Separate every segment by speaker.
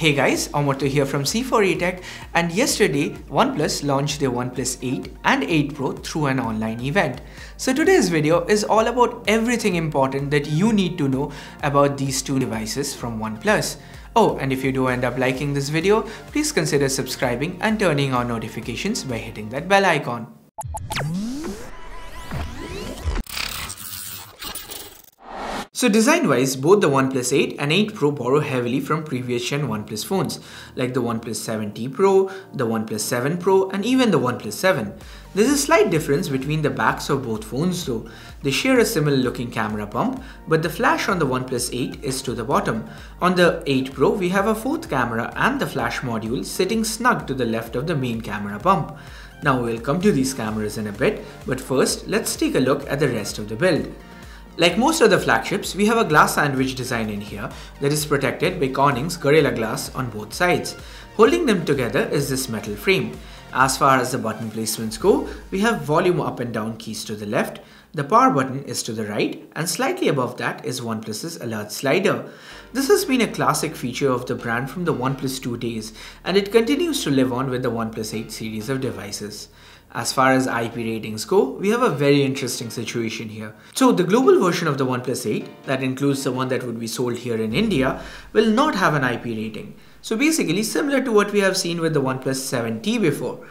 Speaker 1: Hey guys, Amartya here from C4E and yesterday OnePlus launched their OnePlus 8 and 8 Pro through an online event. So today's video is all about everything important that you need to know about these two devices from OnePlus. Oh, and if you do end up liking this video, please consider subscribing and turning on notifications by hitting that bell icon. So design-wise, both the OnePlus 8 and 8 Pro borrow heavily from previous gen OnePlus phones, like the OnePlus 7T Pro, the OnePlus 7 Pro, and even the OnePlus 7. There's a slight difference between the backs of both phones though. They share a similar looking camera bump, but the flash on the OnePlus 8 is to the bottom. On the 8 Pro, we have a fourth camera and the flash module sitting snug to the left of the main camera bump. Now we'll come to these cameras in a bit, but first let's take a look at the rest of the build. Like most other flagships, we have a glass sandwich design in here that is protected by Corning's Gorilla Glass on both sides. Holding them together is this metal frame. As far as the button placements go, we have volume up and down keys to the left, the power button is to the right, and slightly above that is OnePlus's alert slider. This has been a classic feature of the brand from the OnePlus 2 days, and it continues to live on with the OnePlus 8 series of devices. As far as IP ratings go, we have a very interesting situation here. So the global version of the OnePlus 8, that includes the one that would be sold here in India, will not have an IP rating. So basically similar to what we have seen with the OnePlus 7T before.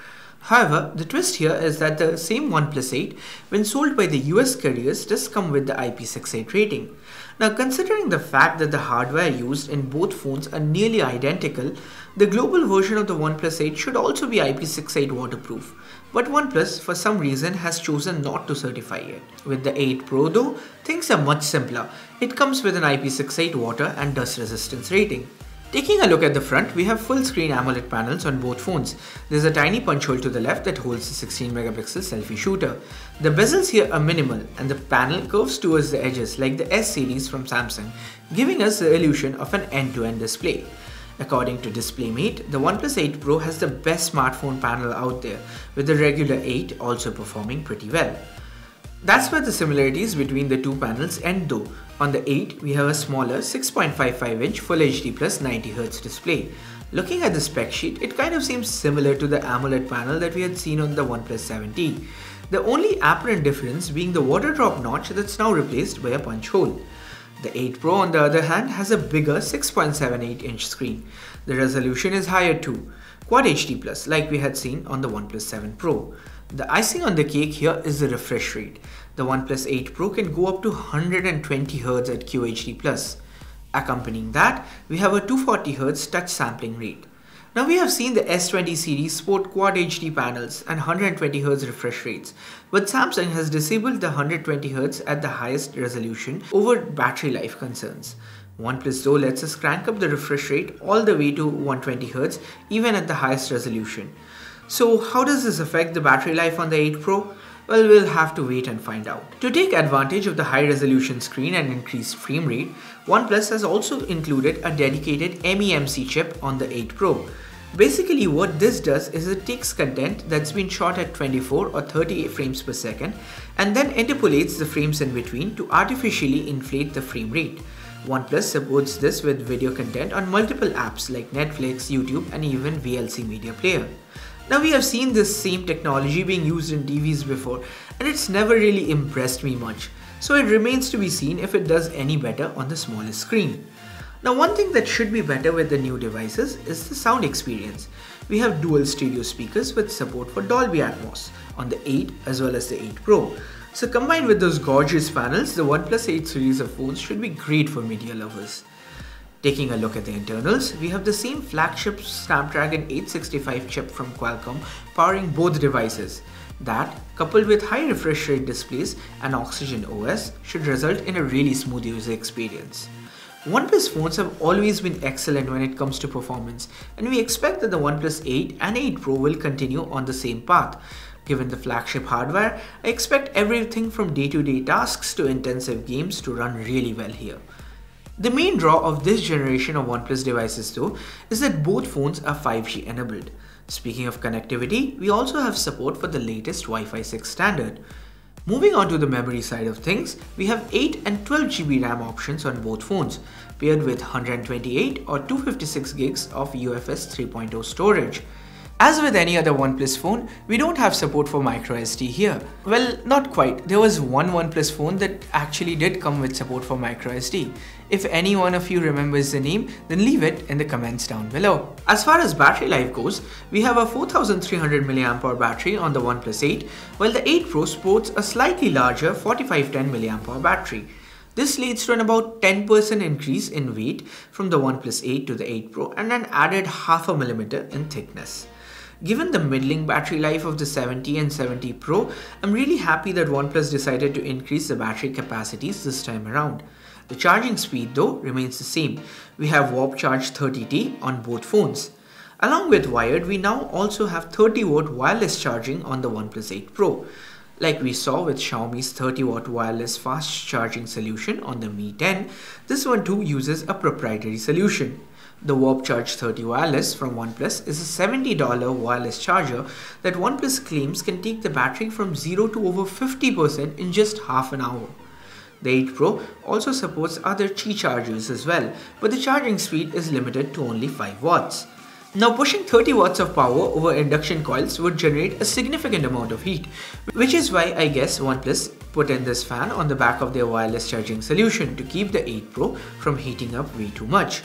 Speaker 1: However, the twist here is that the same OnePlus 8, when sold by the US carriers, does come with the IP68 rating. Now, considering the fact that the hardware used in both phones are nearly identical, the global version of the OnePlus 8 should also be IP68 waterproof. But OnePlus, for some reason, has chosen not to certify it. With the 8 Pro though, things are much simpler. It comes with an IP68 water and dust resistance rating. Taking a look at the front, we have full screen AMOLED panels on both phones. There's a tiny punch hole to the left that holds the 16 megapixel selfie shooter. The bezels here are minimal and the panel curves towards the edges like the S series from Samsung, giving us the illusion of an end-to-end -end display. According to DisplayMate, the OnePlus 8 Pro has the best smartphone panel out there, with the regular 8 also performing pretty well. That's where the similarities between the two panels end though. On the 8, we have a smaller 6.55 inch Full HD plus 90Hz display. Looking at the spec sheet, it kind of seems similar to the AMOLED panel that we had seen on the OnePlus 7T. The only apparent difference being the water drop notch that's now replaced by a punch hole. The 8 Pro on the other hand has a bigger 6.78 inch screen. The resolution is higher too, Quad HD Plus like we had seen on the OnePlus 7 Pro. The icing on the cake here is the refresh rate. The OnePlus 8 Pro can go up to 120Hz at QHD+. Accompanying that, we have a 240Hz touch sampling rate. Now we have seen the S20 series sport Quad HD panels and 120Hz refresh rates, but Samsung has disabled the 120Hz at the highest resolution over battery life concerns. OnePlus though lets us crank up the refresh rate all the way to 120Hz even at the highest resolution. So how does this affect the battery life on the 8 Pro? Well, we'll have to wait and find out. To take advantage of the high resolution screen and increased frame rate, OnePlus has also included a dedicated MEMC chip on the 8 Pro. Basically what this does is it takes content that's been shot at 24 or 30 frames per second and then interpolates the frames in between to artificially inflate the frame rate. OnePlus supports this with video content on multiple apps like Netflix, YouTube and even VLC Media Player. Now we have seen this same technology being used in TVs before and it's never really impressed me much. So it remains to be seen if it does any better on the smallest screen. Now one thing that should be better with the new devices is the sound experience. We have dual stereo speakers with support for Dolby Atmos on the 8 as well as the 8 Pro. So combined with those gorgeous panels, the OnePlus 8 series of phones should be great for media lovers. Taking a look at the internals, we have the same flagship Snapdragon 865 chip from Qualcomm powering both devices. That, coupled with high refresh rate displays and Oxygen OS, should result in a really smooth user experience. OnePlus phones have always been excellent when it comes to performance, and we expect that the OnePlus 8 and 8 Pro will continue on the same path. Given the flagship hardware, I expect everything from day-to-day -day tasks to intensive games to run really well here. The main draw of this generation of OnePlus devices though is that both phones are 5G enabled. Speaking of connectivity, we also have support for the latest Wi-Fi 6 standard. Moving on to the memory side of things, we have 8 and 12 GB RAM options on both phones, paired with 128 or 256 gigs of UFS 3.0 storage. As with any other OnePlus phone, we don't have support for microSD here. Well, not quite. There was one OnePlus phone that actually did come with support for microSD. If any one of you remembers the name, then leave it in the comments down below. As far as battery life goes, we have a 4300 mAh battery on the OnePlus 8, while the 8 Pro sports a slightly larger 4510 mAh battery. This leads to an about 10% increase in weight from the OnePlus 8 to the 8 Pro and an added half a millimeter in thickness. Given the middling battery life of the 7T and 7T Pro, I'm really happy that OnePlus decided to increase the battery capacities this time around. The charging speed though remains the same. We have Warp Charge 30T on both phones. Along with wired, we now also have 30 watt wireless charging on the OnePlus 8 Pro. Like we saw with Xiaomi's 30 watt wireless fast charging solution on the Mi 10, this one too uses a proprietary solution. The Warp Charge 30 Wireless from OnePlus is a $70 wireless charger that OnePlus claims can take the battery from 0 to over 50% in just half an hour. The 8 Pro also supports other Qi chargers as well, but the charging speed is limited to only 5 watts. Now pushing 30 watts of power over induction coils would generate a significant amount of heat, which is why I guess OnePlus put in this fan on the back of their wireless charging solution to keep the 8 Pro from heating up way too much.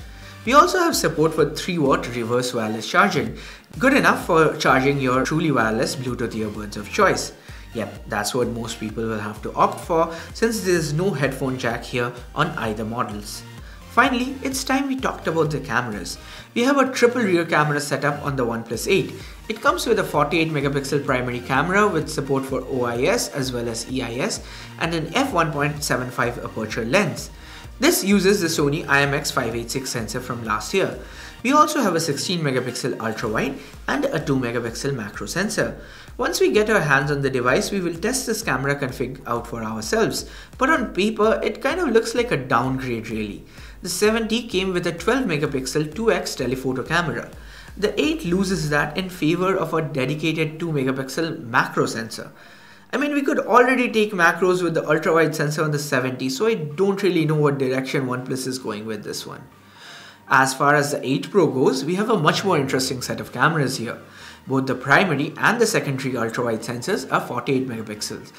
Speaker 1: We also have support for 3 watt reverse wireless charging, good enough for charging your truly wireless Bluetooth earbuds of choice. Yep, that's what most people will have to opt for since there is no headphone jack here on either models. Finally, it's time we talked about the cameras. We have a triple rear camera setup on the OnePlus 8. It comes with a 48 megapixel primary camera with support for OIS as well as EIS and an f1.75 aperture lens. This uses the Sony IMX586 sensor from last year. We also have a 16 megapixel ultra wide and a 2 megapixel macro sensor. Once we get our hands on the device, we will test this camera config out for ourselves. But on paper, it kind of looks like a downgrade really. The 7T came with a 12 megapixel 2x telephoto camera. The 8 loses that in favor of a dedicated 2 megapixel macro sensor. I mean, we could already take macros with the ultra wide sensor on the 7T, so I don't really know what direction OnePlus is going with this one. As far as the 8 Pro goes, we have a much more interesting set of cameras here. Both the primary and the secondary ultra wide sensors are 48 megapixels.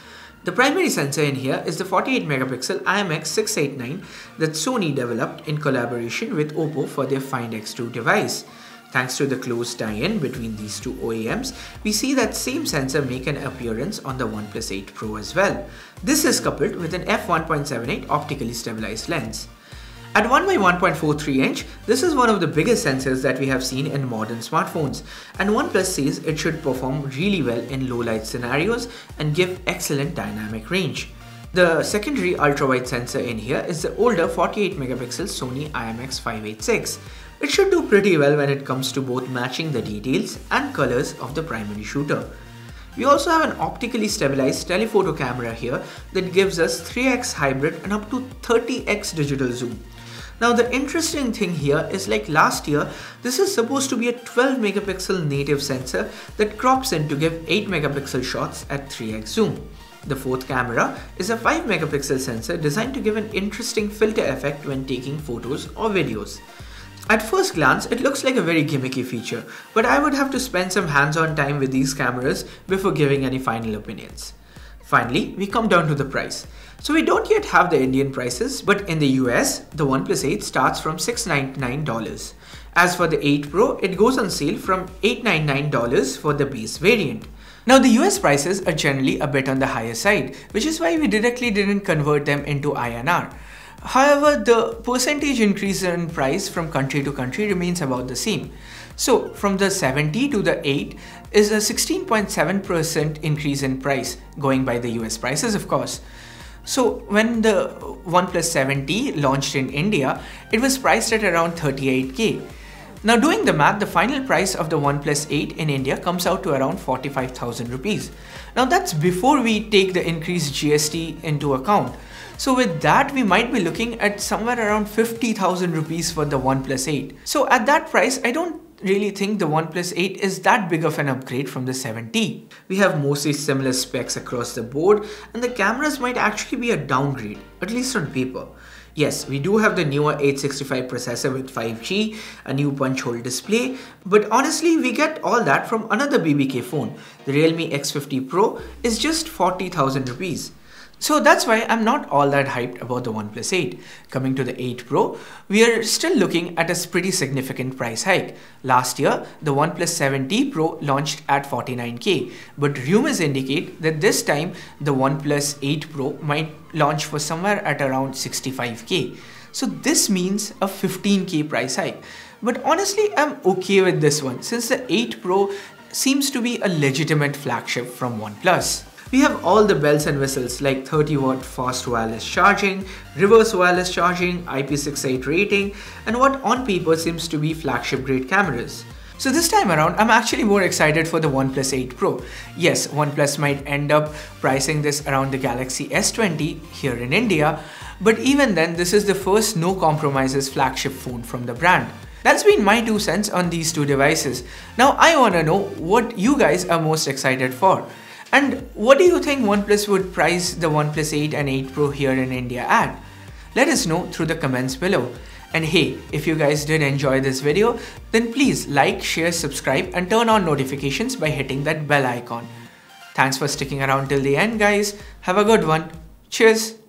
Speaker 1: The primary sensor in here is the 48 megapixel IMX689 that Sony developed in collaboration with Oppo for their Find X2 device. Thanks to the close tie-in between these two OEMs, we see that same sensor make an appearance on the OnePlus 8 Pro as well. This is coupled with an f1.78 optically stabilized lens. At 1 by 1.43 inch, this is one of the biggest sensors that we have seen in modern smartphones and OnePlus says it should perform really well in low light scenarios and give excellent dynamic range. The secondary ultra-wide sensor in here is the older 48 megapixel Sony IMX586 it should do pretty well when it comes to both matching the details and colors of the primary shooter. We also have an optically stabilized telephoto camera here that gives us 3x hybrid and up to 30x digital zoom. Now the interesting thing here is like last year, this is supposed to be a 12 megapixel native sensor that crops in to give 8 megapixel shots at 3x zoom. The fourth camera is a 5 megapixel sensor designed to give an interesting filter effect when taking photos or videos. At first glance, it looks like a very gimmicky feature, but I would have to spend some hands-on time with these cameras before giving any final opinions. Finally, we come down to the price. So we don't yet have the Indian prices, but in the US, the OnePlus 8 starts from 699. As for the 8 Pro, it goes on sale from 899 for the base variant. Now the US prices are generally a bit on the higher side, which is why we directly didn't convert them into INR. However, the percentage increase in price from country to country remains about the same. So from the 7T to the 8 is a 16.7% increase in price, going by the US prices of course. So when the OnePlus 7T launched in India, it was priced at around 38k. Now doing the math, the final price of the OnePlus 8 in India comes out to around 45,000 rupees. Now that's before we take the increased GST into account. So with that, we might be looking at somewhere around 50,000 rupees for the OnePlus 8. So at that price, I don't really think the OnePlus 8 is that big of an upgrade from the 7T. We have mostly similar specs across the board and the cameras might actually be a downgrade, at least on paper. Yes, we do have the newer 865 processor with 5G, a new punch hole display, but honestly we get all that from another BBK phone. The Realme X50 Pro is just 40,000 rupees. So that's why I'm not all that hyped about the OnePlus 8. Coming to the 8 Pro, we are still looking at a pretty significant price hike. Last year, the OnePlus 7T Pro launched at 49k, but rumors indicate that this time the OnePlus 8 Pro might launch for somewhere at around 65k. So this means a 15k price hike. But honestly, I'm okay with this one since the 8 Pro seems to be a legitimate flagship from OnePlus. We have all the bells and whistles like 30 watt fast wireless charging, reverse wireless charging, IP68 rating, and what on paper seems to be flagship grade cameras. So this time around, I'm actually more excited for the OnePlus 8 Pro. Yes, OnePlus might end up pricing this around the Galaxy S20 here in India, but even then, this is the first no compromises flagship phone from the brand. That's been my two cents on these two devices. Now I wanna know what you guys are most excited for. And what do you think OnePlus would price the OnePlus 8 and 8 Pro here in India at? Let us know through the comments below. And hey, if you guys did enjoy this video, then please like, share, subscribe and turn on notifications by hitting that bell icon. Thanks for sticking around till the end guys. Have a good one. Cheers.